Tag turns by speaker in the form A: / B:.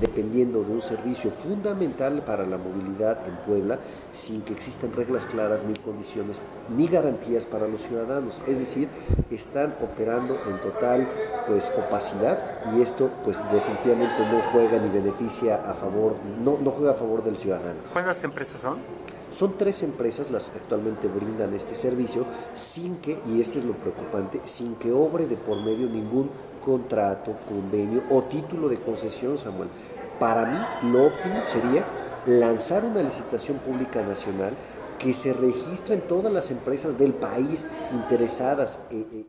A: dependiendo de un servicio fundamental para la movilidad en Puebla sin que existan reglas claras ni condiciones ni garantías para los ciudadanos. Es decir, están operando en total pues opacidad y esto pues definitivamente no juega ni beneficia a favor, no, no juega a favor del ciudadano.
B: ¿Cuántas empresas son?
A: Son tres empresas las que actualmente brindan este servicio sin que, y esto es lo preocupante, sin que obre de por medio ningún contrato, convenio o título de concesión, Samuel. Para mí lo óptimo sería lanzar una licitación pública nacional que se registren todas las empresas del país interesadas. Eh, eh,